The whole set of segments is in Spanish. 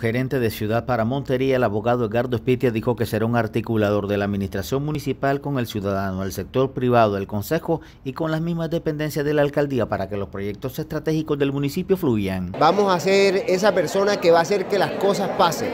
Gerente de Ciudad para Montería, el abogado Edgardo Espitia dijo que será un articulador de la administración municipal con el ciudadano, el sector privado, el consejo y con las mismas dependencias de la alcaldía para que los proyectos estratégicos del municipio fluyan. Vamos a ser esa persona que va a hacer que las cosas pasen.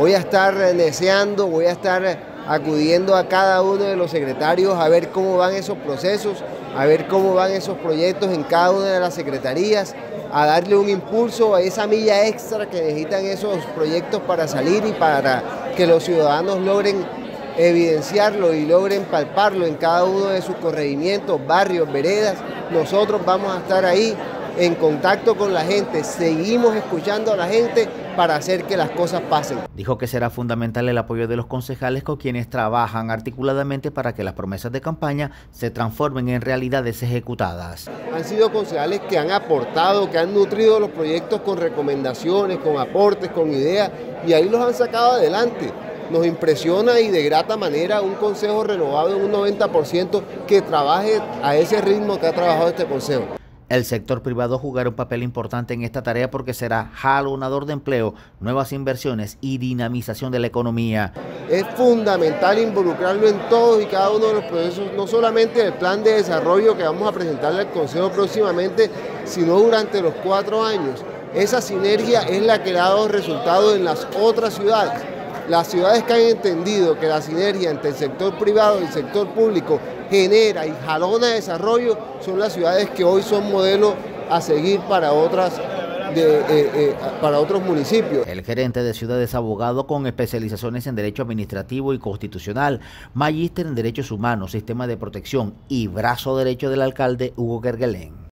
Voy a estar deseando, voy a estar acudiendo a cada uno de los secretarios a ver cómo van esos procesos, a ver cómo van esos proyectos en cada una de las secretarías a darle un impulso a esa milla extra que necesitan esos proyectos para salir y para que los ciudadanos logren evidenciarlo y logren palparlo en cada uno de sus corregimientos, barrios, veredas. Nosotros vamos a estar ahí en contacto con la gente, seguimos escuchando a la gente para hacer que las cosas pasen. Dijo que será fundamental el apoyo de los concejales con quienes trabajan articuladamente para que las promesas de campaña se transformen en realidades ejecutadas. Han sido concejales que han aportado, que han nutrido los proyectos con recomendaciones, con aportes, con ideas y ahí los han sacado adelante. Nos impresiona y de grata manera un consejo renovado en un 90% que trabaje a ese ritmo que ha trabajado este consejo. El sector privado jugará un papel importante en esta tarea porque será jalonador de empleo, nuevas inversiones y dinamización de la economía. Es fundamental involucrarlo en todos y cada uno de los procesos, no solamente el plan de desarrollo que vamos a presentarle al Consejo próximamente, sino durante los cuatro años. Esa sinergia es la que ha dado resultados en las otras ciudades. Las ciudades que han entendido que la sinergia entre el sector privado y el sector público genera y jalona desarrollo son las ciudades que hoy son modelo a seguir para otras eh, eh, para otros municipios. El gerente de Ciudad es abogado con especializaciones en Derecho Administrativo y Constitucional, magíster en Derechos Humanos, Sistema de Protección y brazo derecho del alcalde Hugo Gergelén.